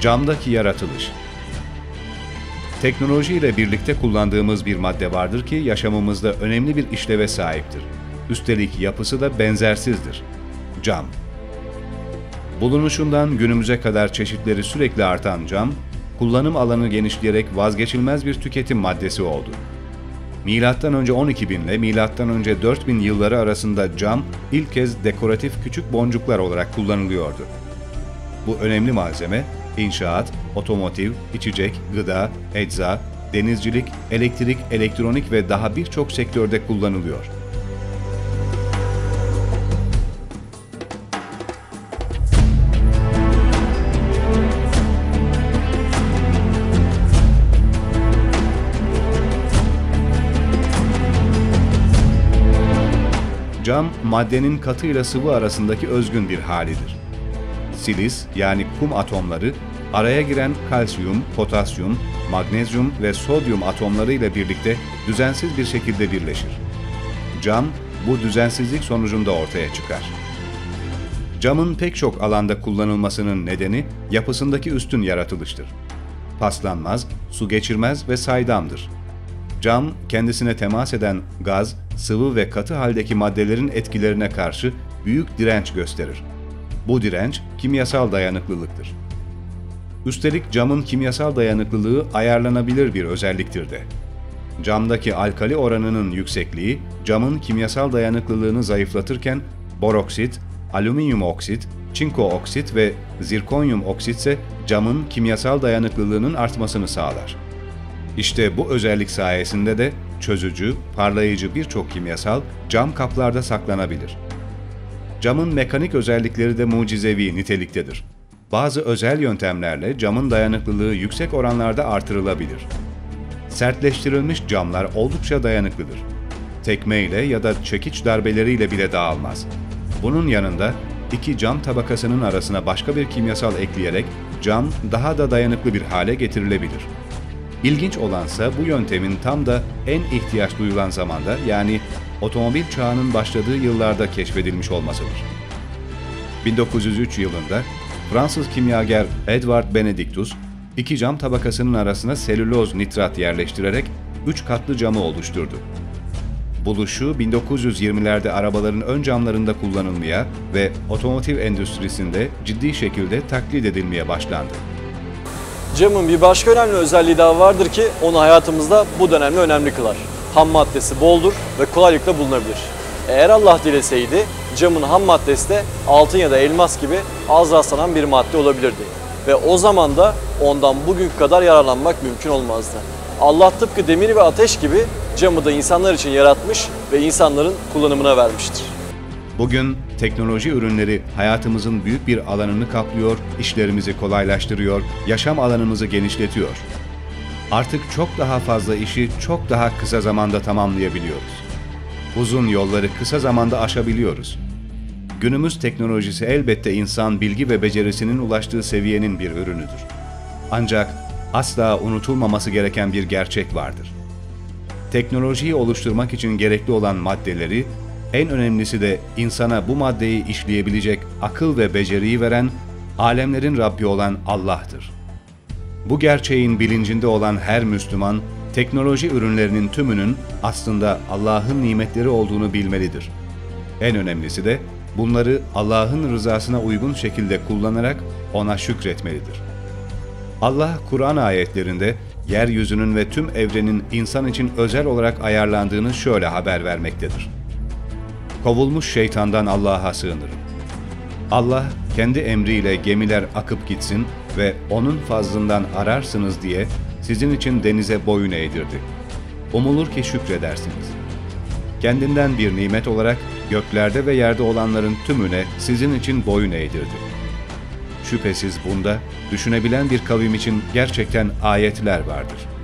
Camdaki yaratılış. Teknoloji ile birlikte kullandığımız bir madde vardır ki yaşamımızda önemli bir işleve sahiptir. Üstelik yapısı da benzersizdir. Cam. Bulunuşundan günümüze kadar çeşitleri sürekli artan cam, kullanım alanı genişleyerek vazgeçilmez bir tüketim maddesi oldu. Milattan önce 12 bin ile milattan önce 4000 yılları arasında cam ilk kez dekoratif küçük boncuklar olarak kullanılıyordu. Bu önemli malzeme inşaat, otomotiv, içecek, gıda, ecza, denizcilik, elektrik, elektronik ve daha birçok sektörde kullanılıyor. Cam, maddenin katı ile sıvı arasındaki özgün bir halidir. Silis yani kum atomları araya giren kalsiyum, potasyum, magnezyum ve sodyum atomları ile birlikte düzensiz bir şekilde birleşir. Cam bu düzensizlik sonucunda ortaya çıkar. Camın pek çok alanda kullanılmasının nedeni yapısındaki üstün yaratılıştır. Paslanmaz, su geçirmez ve saydamdır. Cam, kendisine temas eden gaz, sıvı ve katı haldeki maddelerin etkilerine karşı büyük direnç gösterir. Bu direnç kimyasal dayanıklılıktır. Üstelik camın kimyasal dayanıklılığı ayarlanabilir bir özelliktir de. Camdaki alkali oranının yüksekliği camın kimyasal dayanıklılığını zayıflatırken boroksit, alüminyum oksit, çinko oksit ve zirkonyum oksit ise camın kimyasal dayanıklılığının artmasını sağlar. İşte bu özellik sayesinde de çözücü, parlayıcı birçok kimyasal cam kaplarda saklanabilir. Camın mekanik özellikleri de mucizevi niteliktedir. Bazı özel yöntemlerle camın dayanıklılığı yüksek oranlarda artırılabilir. Sertleştirilmiş camlar oldukça dayanıklıdır. Tekmeyle ya da çekiç darbeleriyle bile dağılmaz. Bunun yanında iki cam tabakasının arasına başka bir kimyasal ekleyerek cam daha da dayanıklı bir hale getirilebilir. İlginç olansa bu yöntemin tam da en ihtiyaç duyulan zamanda yani otomobil çağının başladığı yıllarda keşfedilmiş olmasıdır. 1903 yılında Fransız kimyager Edward Benedictus, iki cam tabakasının arasına selüloz nitrat yerleştirerek üç katlı camı oluşturdu. Buluşu 1920'lerde arabaların ön camlarında kullanılmaya ve otomotiv endüstrisinde ciddi şekilde taklit edilmeye başlandı. Camın bir başka önemli özelliği daha vardır ki onu hayatımızda bu dönemde önemli kılar. Ham maddesi boldur ve kolaylıkla bulunabilir. Eğer Allah dileseydi camın ham maddesi de altın ya da elmas gibi az rastlanan bir madde olabilirdi. Ve o zaman da ondan bugünkü kadar yararlanmak mümkün olmazdı. Allah tıpkı demir ve ateş gibi camı da insanlar için yaratmış ve insanların kullanımına vermiştir. Bugün teknoloji ürünleri hayatımızın büyük bir alanını kaplıyor, işlerimizi kolaylaştırıyor, yaşam alanımızı genişletiyor. Artık çok daha fazla işi çok daha kısa zamanda tamamlayabiliyoruz. Uzun yolları kısa zamanda aşabiliyoruz. Günümüz teknolojisi elbette insan bilgi ve becerisinin ulaştığı seviyenin bir ürünüdür. Ancak asla unutulmaması gereken bir gerçek vardır. Teknolojiyi oluşturmak için gerekli olan maddeleri, en önemlisi de insana bu maddeyi işleyebilecek akıl ve beceriyi veren, alemlerin Rabbi olan Allah'tır. Bu gerçeğin bilincinde olan her Müslüman, teknoloji ürünlerinin tümünün aslında Allah'ın nimetleri olduğunu bilmelidir. En önemlisi de bunları Allah'ın rızasına uygun şekilde kullanarak ona şükretmelidir. Allah Kur'an ayetlerinde yeryüzünün ve tüm evrenin insan için özel olarak ayarlandığını şöyle haber vermektedir. Kovulmuş şeytandan Allah'a sığınırım. Allah kendi emriyle gemiler akıp gitsin ve onun fazlından ararsınız diye sizin için denize boyun eğdirdi. Umulur ki şükredersiniz. Kendinden bir nimet olarak göklerde ve yerde olanların tümüne sizin için boyun eğdirdi. Şüphesiz bunda düşünebilen bir kavim için gerçekten ayetler vardır.''